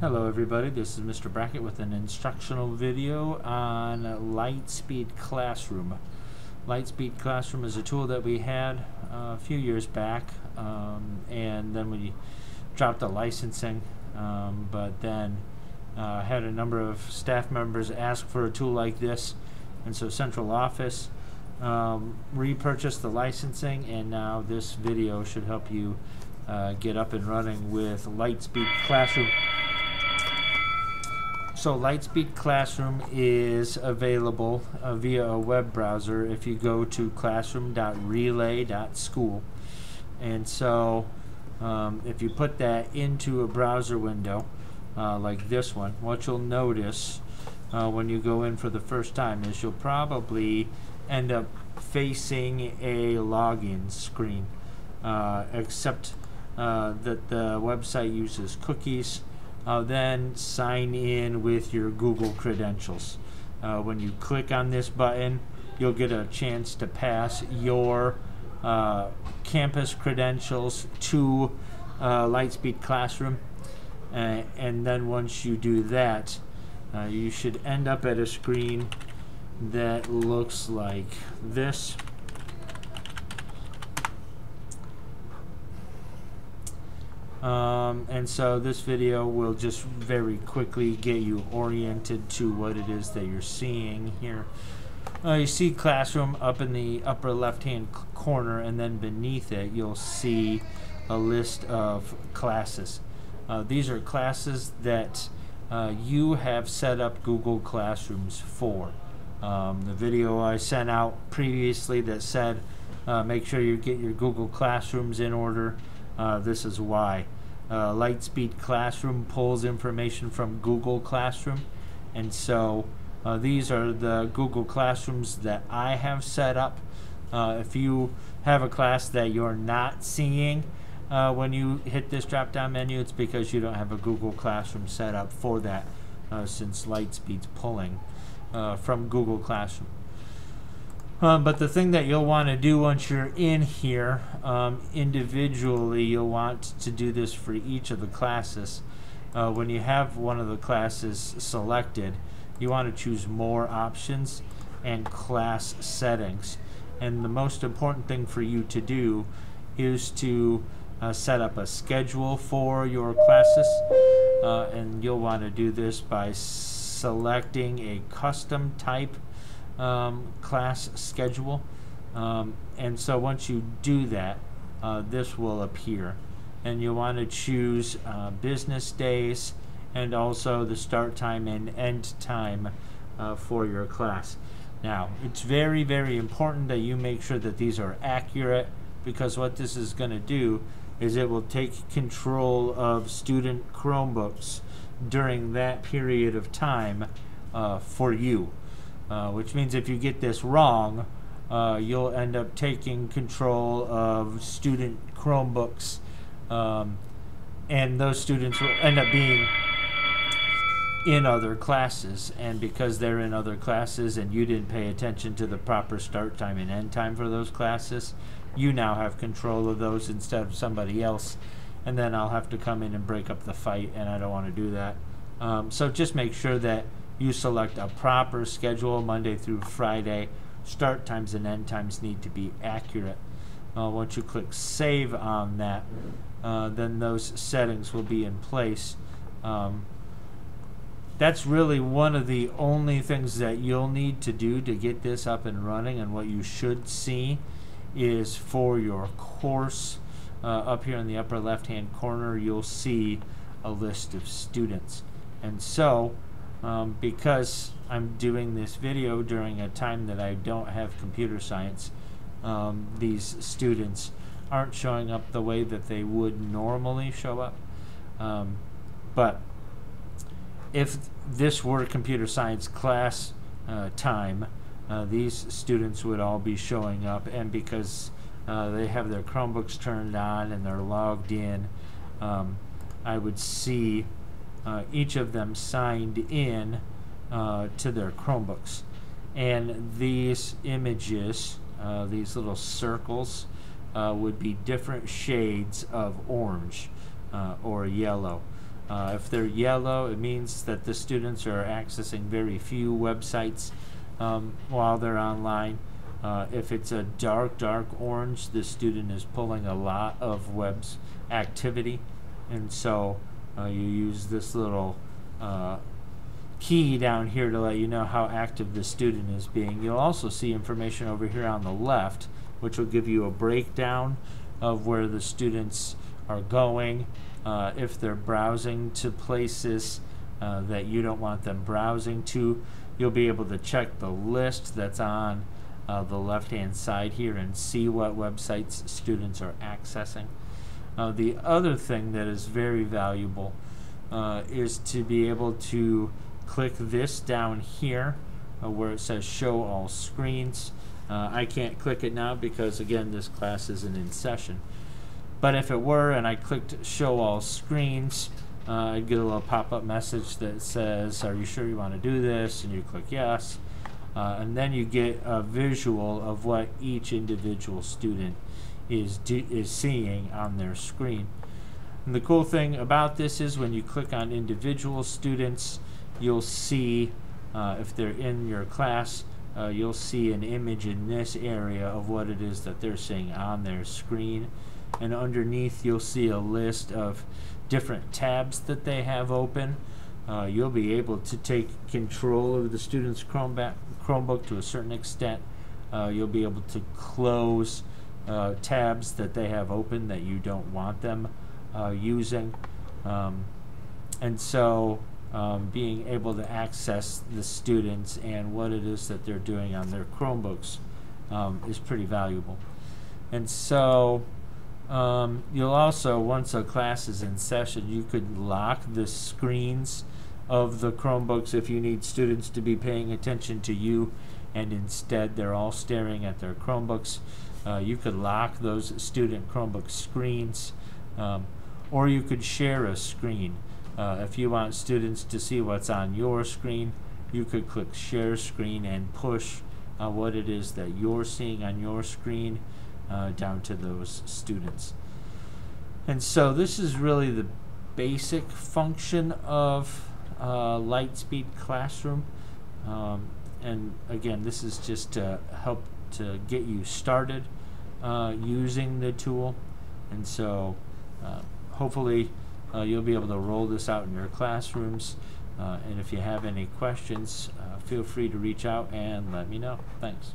Hello everybody, this is Mr. Brackett with an instructional video on Lightspeed Classroom. Lightspeed Classroom is a tool that we had uh, a few years back um, and then we dropped the licensing um, but then uh, had a number of staff members ask for a tool like this and so central office um, repurchased the licensing and now this video should help you uh, get up and running with Lightspeed Classroom. So Lightspeed Classroom is available uh, via a web browser if you go to classroom.relay.school. And so um, if you put that into a browser window uh, like this one, what you'll notice uh, when you go in for the first time is you'll probably end up facing a login screen, uh, except uh, that the website uses cookies uh, then sign in with your Google credentials. Uh, when you click on this button, you'll get a chance to pass your uh, campus credentials to uh, Lightspeed Classroom. Uh, and then once you do that, uh, you should end up at a screen that looks like this. Um, and so this video will just very quickly get you oriented to what it is that you're seeing here. Uh, you see classroom up in the upper left hand corner and then beneath it you'll see a list of classes. Uh, these are classes that uh, you have set up Google Classrooms for. Um, the video I sent out previously that said uh, make sure you get your Google Classrooms in order uh, this is why. Uh, Lightspeed Classroom pulls information from Google Classroom, and so uh, these are the Google Classrooms that I have set up. Uh, if you have a class that you're not seeing uh, when you hit this drop-down menu, it's because you don't have a Google Classroom set up for that, since Lightspeed's pulling from Google Classroom. Um, but the thing that you'll want to do once you're in here, um, individually, you'll want to do this for each of the classes. Uh, when you have one of the classes selected, you want to choose more options and class settings. And the most important thing for you to do is to uh, set up a schedule for your classes. Uh, and you'll want to do this by selecting a custom type um, class schedule. Um, and so once you do that, uh, this will appear. And you want to choose uh, business days and also the start time and end time uh, for your class. Now, it's very, very important that you make sure that these are accurate because what this is going to do is it will take control of student Chromebooks during that period of time uh, for you. Uh, which means if you get this wrong, uh, you'll end up taking control of student Chromebooks, um, and those students will end up being in other classes. And because they're in other classes and you didn't pay attention to the proper start time and end time for those classes, you now have control of those instead of somebody else. And then I'll have to come in and break up the fight, and I don't want to do that. Um, so just make sure that you select a proper schedule Monday through Friday. Start times and end times need to be accurate. Uh, once you click save on that, uh, then those settings will be in place. Um, that's really one of the only things that you'll need to do to get this up and running and what you should see is for your course uh, up here in the upper left hand corner you'll see a list of students and so um, because I'm doing this video during a time that I don't have computer science, um, these students aren't showing up the way that they would normally show up. Um, but if this were computer science class uh, time, uh, these students would all be showing up, and because uh, they have their Chromebooks turned on and they're logged in, um, I would see uh, each of them signed in uh, to their Chromebooks. And these images, uh, these little circles, uh, would be different shades of orange uh, or yellow. Uh, if they're yellow, it means that the students are accessing very few websites um, while they're online. If it's a dark, dark orange, the student is pulling a lot of webs activity, and so uh, you use this little uh, key down here to let you know how active the student is being. You'll also see information over here on the left, which will give you a breakdown of where the students are going, uh, if they're browsing to places uh, that you don't want them browsing to. You'll be able to check the list that's on uh, the left hand side here and see what websites students are accessing. Uh, the other thing that is very valuable uh, is to be able to click this down here uh, where it says show all screens. Uh, I can't click it now because again this class isn't in session. But if it were and I clicked show all screens, uh, I'd get a little pop-up message that says, are you sure you want to do this? And you click yes. Uh, and then you get a visual of what each individual student is, is seeing on their screen. And the cool thing about this is when you click on individual students, you'll see, uh, if they're in your class, uh, you'll see an image in this area of what it is that they're seeing on their screen. And underneath, you'll see a list of different tabs that they have open. Uh, you'll be able to take control of the student's Chromebook, Chromebook to a certain extent. Uh, you'll be able to close uh, tabs that they have open that you don't want them uh, using. Um, and so um, being able to access the students and what it is that they're doing on their Chromebooks um, is pretty valuable. And so um, you'll also, once a class is in session, you could lock the screens of the Chromebooks if you need students to be paying attention to you and instead they're all staring at their Chromebooks. Uh, you could lock those student Chromebook screens um, or you could share a screen. Uh, if you want students to see what's on your screen, you could click share screen and push uh, what it is that you're seeing on your screen uh, down to those students. And so this is really the basic function of uh, Lightspeed Classroom. Um, and again, this is just to help to get you started uh, using the tool. And so uh, hopefully uh, you'll be able to roll this out in your classrooms. Uh, and if you have any questions, uh, feel free to reach out and let me know. Thanks.